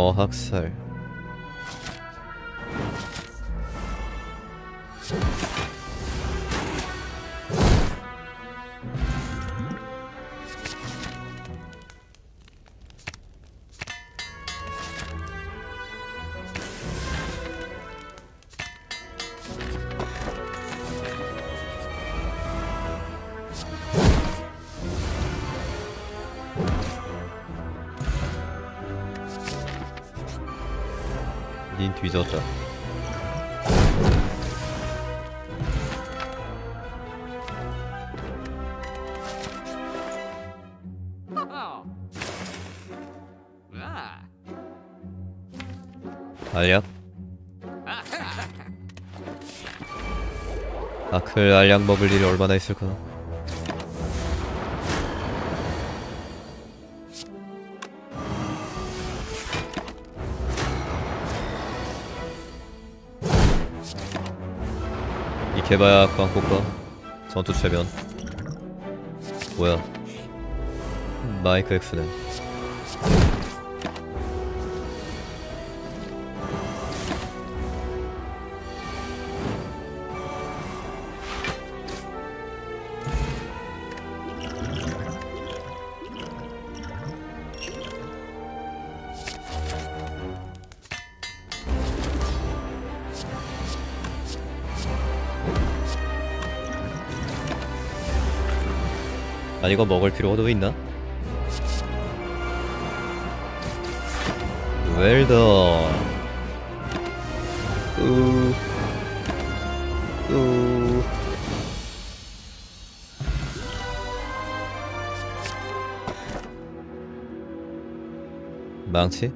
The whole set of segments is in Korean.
음, 뭐 학살. 닌 뒤졌다. 알약? 아클 알약 먹을 일이 얼마나 있을까? 이케바야 광폭과 전투 최면 뭐야? 마이크 엑스네 아니 이거 먹을 필요도 있나? 웰던 우. 우. 망치?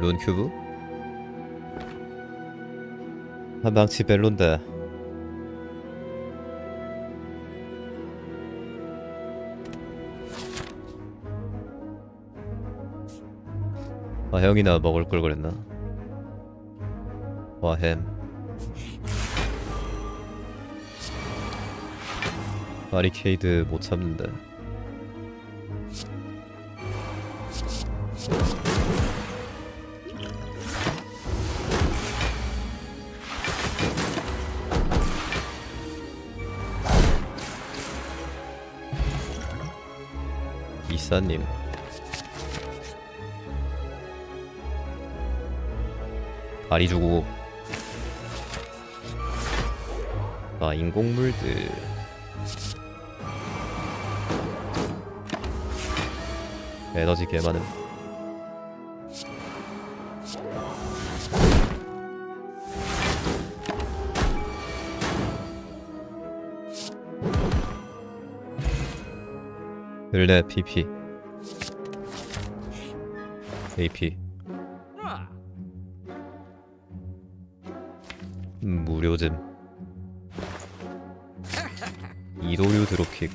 룬 큐브? 아 망치 벨론데. 아 형이나 먹을 걸 그랬나? 와햄. 바리케이드 못 참는다 이사님. 다리 주고. 아 인공물들. 에너지 개 많음 을레 PP AP. 음, 무료즘 이도류 드롭킥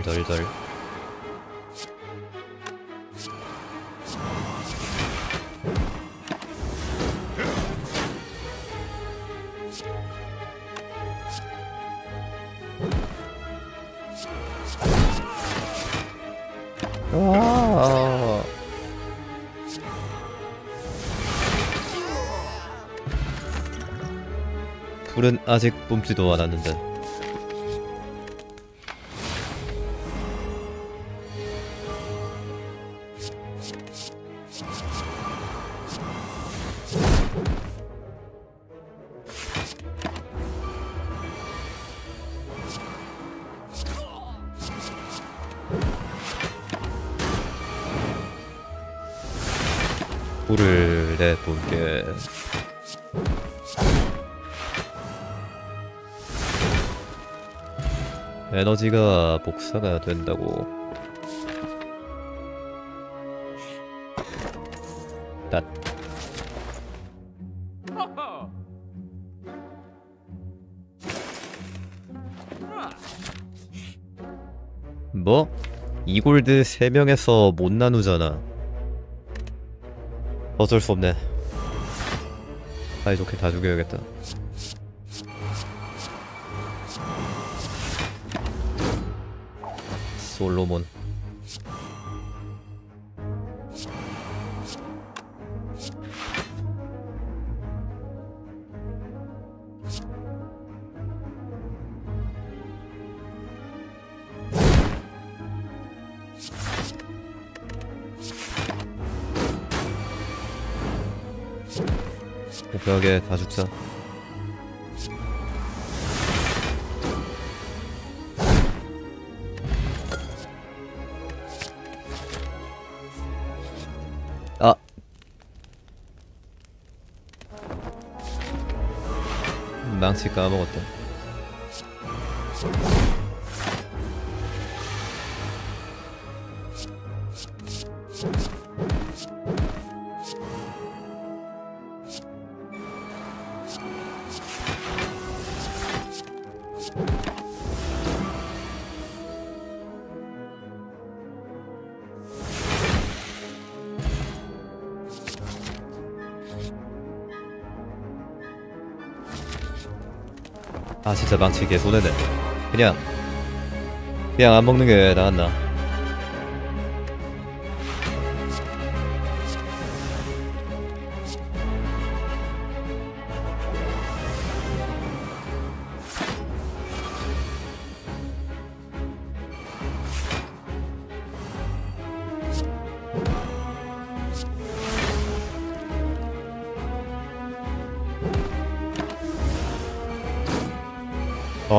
덜덜덜. 불은 아직 뿜지도 않았는데. 에너지가 복사가 된다고. 으아. 뭐? 이골드 3명에서 못 나누잖아. 어쩔 수 없네. 사이좋게 다 죽여야겠다. 솔로몬. 벽에 다 죽자. 망치 까먹었다. 아 진짜 망치 개 손해네. 그냥 그냥 안 먹는 게 나았나.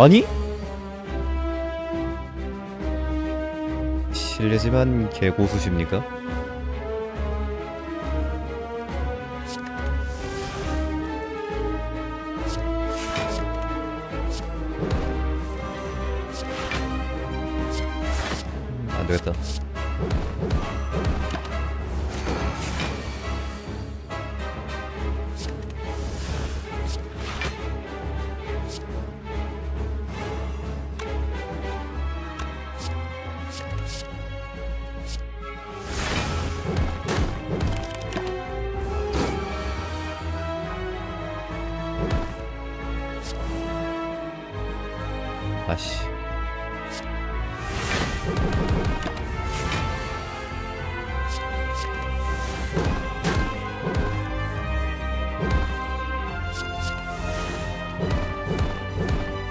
아니? 실례지만 개고수십니까? 음, 안되겠다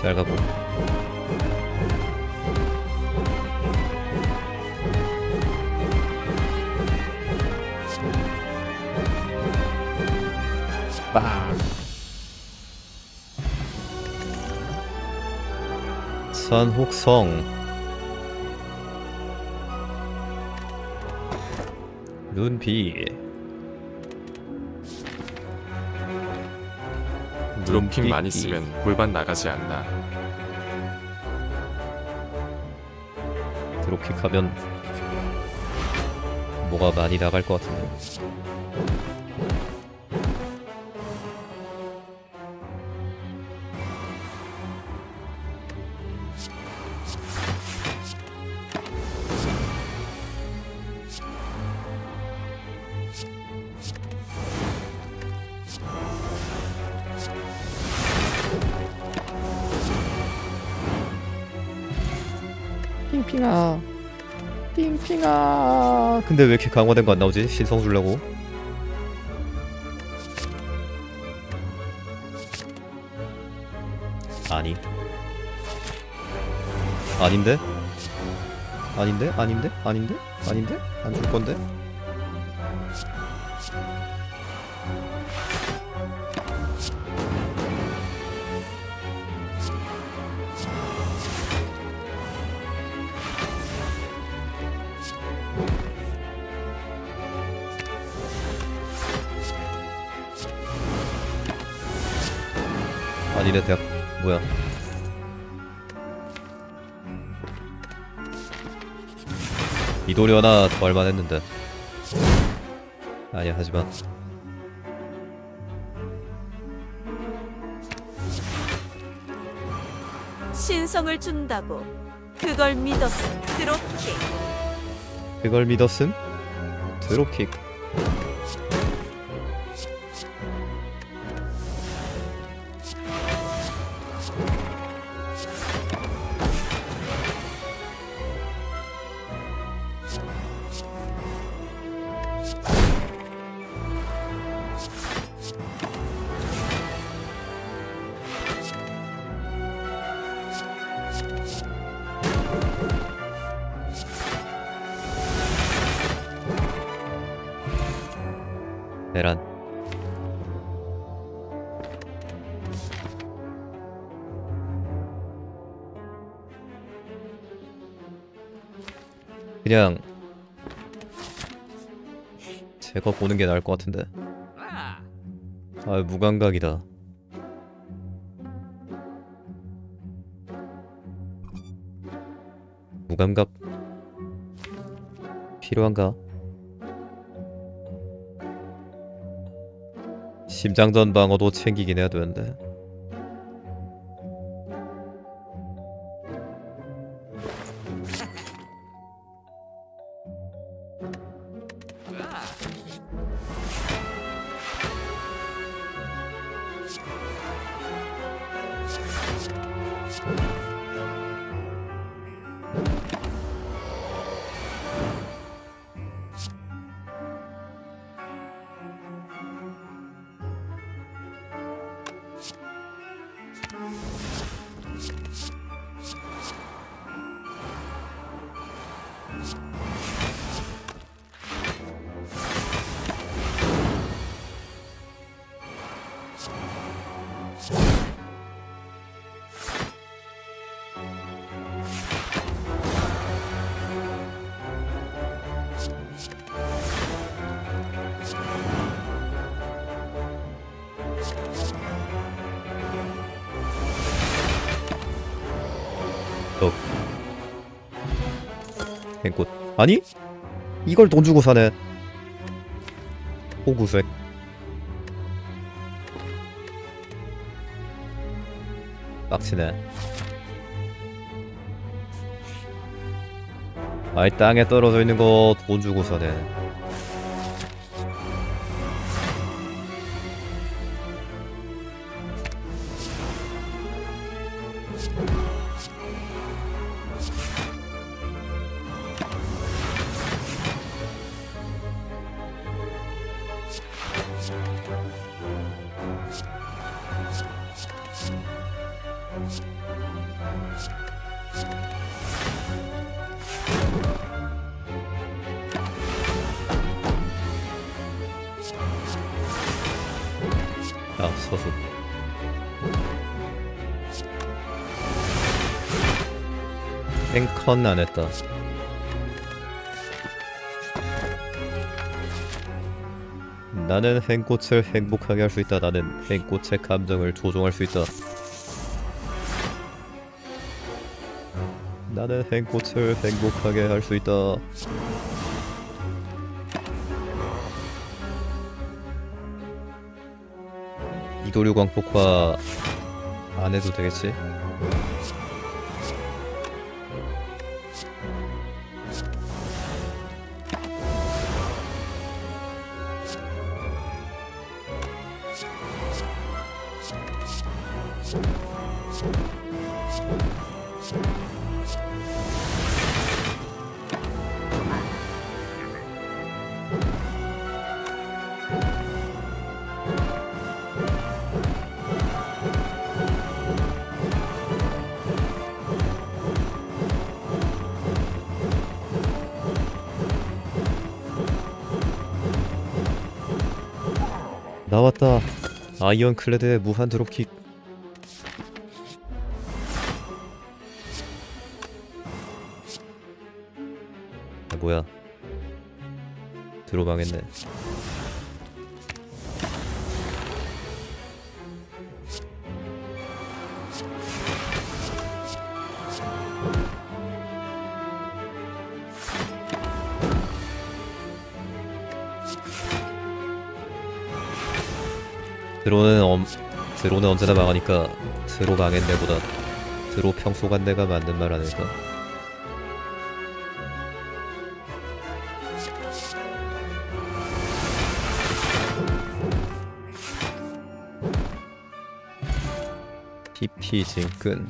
잘 가고. 빵 산혹성. 눈비 드롭킥 많이. 쓰면 골반 나가지 않나. 드롭킥 하면 뭐가 많이 나갈 것 같은데 핑핑아 핑핑아 근데 왜 이렇게 강화된 거 안 나오지? 신성 주려고 아니 아닌데? 아닌데? 아닌데? 아닌데? 아닌데? 안 줄 건데? 아니네 대학 뭐야? 이도리 하나 더 할만 했는데. 아니야 하지마 신성을 준다고. 그걸 믿었어 드롭킥. 그걸 믿었음? 드롭킥 그냥 제거 보는 게 나을 것 같은데. 아 무감각이다 무감각 필요한가? 심장전 방어도 챙기긴 해야 되는데 행꽃. 아니? 이걸 돈 주고 사네. 호구색. 빡치네. 아이 땅에 떨어져 있는 거 돈 주고 사네 앵컨 안 했다. 나는 행꽃을 행복하게 할 수 있다. 나는 행꽃의 감정을 조종할 수 있다. 나는 행꽃을 행복하게 할 수 있다. 이도류 광폭화 안 해도 되겠지? 나왔다. 아이언 클레드의 무한 드롭킥 드로는 엄 드로는 언제나 망하니까 드로 망했네보다 드로 평소 간내가 맞는 말 아닐까? PP 진끈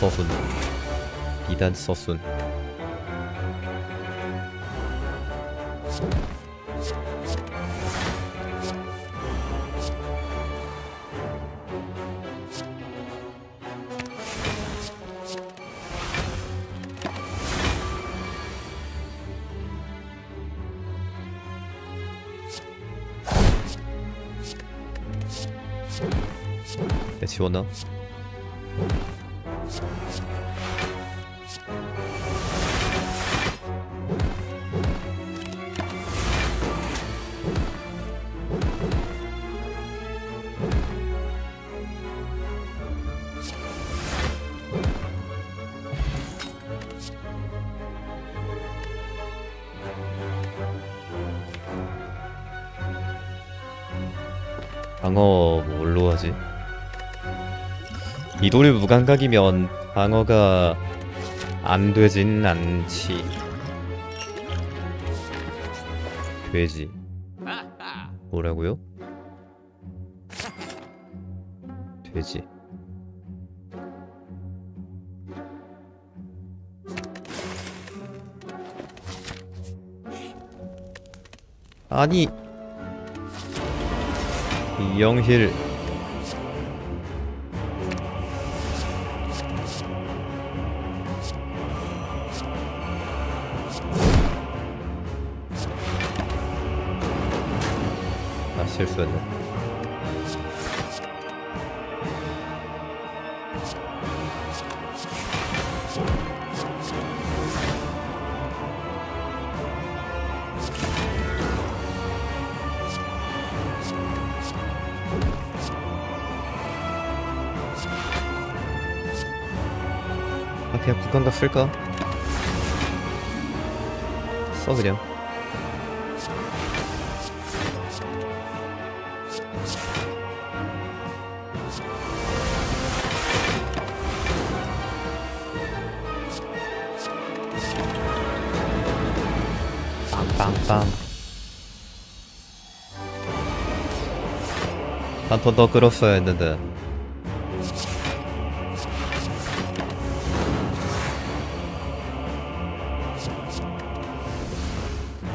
서순 비단 서순 내 지웠나? 방어 뭘로 하지? 이돌이 무감각이면 방어가 안 되진 않지. 돼지. 뭐라고요? 돼지. 아니 이 영힐 아 실수했네 국감각 쓸까? 써 그냥. 빵빵빵. 한턴더 끌었어야 했는데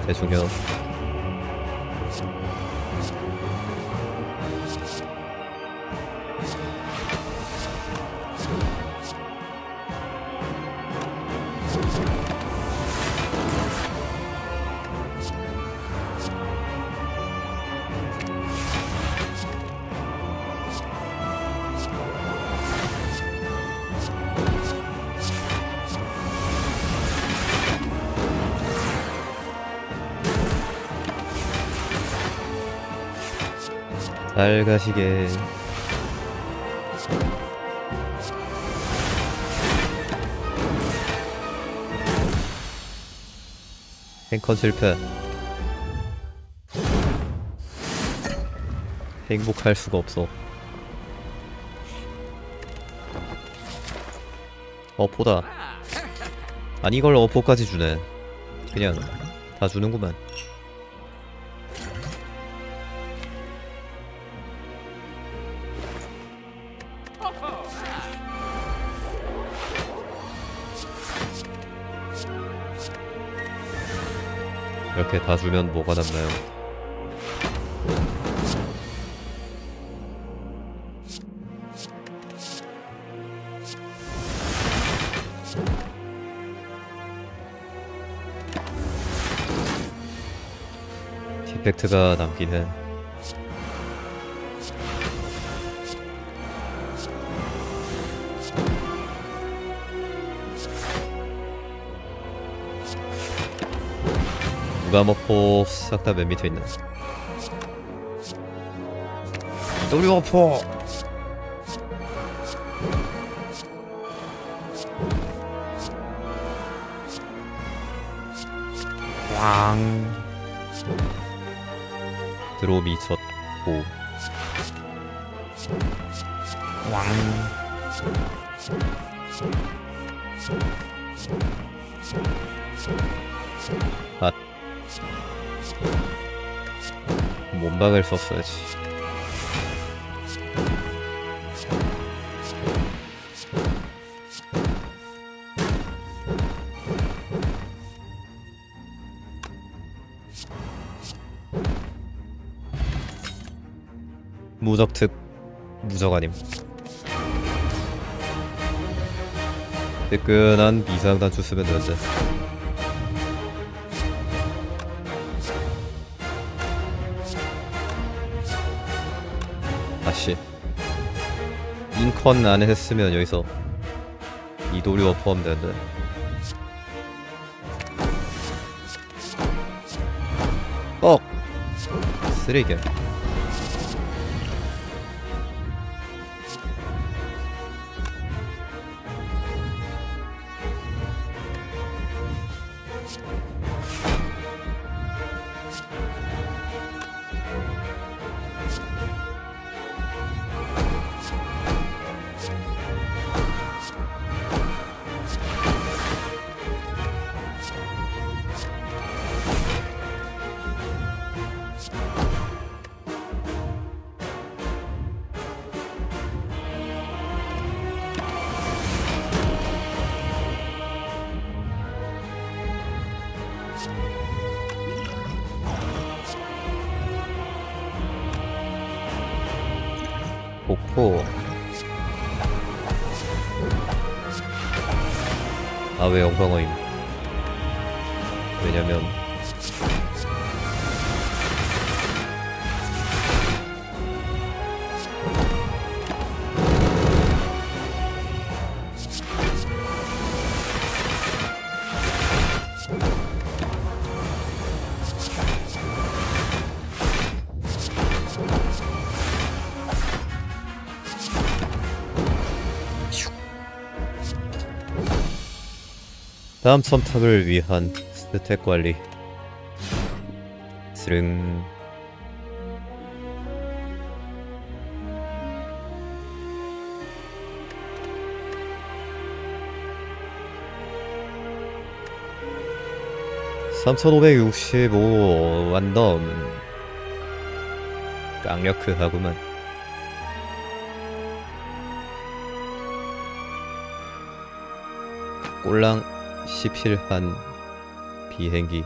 대중요 잘 가시게. 탱컨 실패. 행복할 수가 없어. 어포다. 아니 이걸 어포까지 주네. 그냥 다 주는구만 이렇게 다 주면 뭐가 남나요? 디펙트가 남긴 해. 누가 먹고 싹다 맨 밑에 있네. 놀이어포 왕. 드로 미쳤고 왕. 몸박을 썼어야지. 무적 특 무적 아님. 뜨끈한 비상단추 쓰면 되는 아씨 인컨 안에 했으면 여기서 이도리 워프하면 되는데. 뻑! 쓰레기야 복포 아왜 영광어임? 왜냐면 다음 선택을 위한 스택 관리. 스릉. (3565) 완덤. 강력하구만. 꼴랑 17한 비행기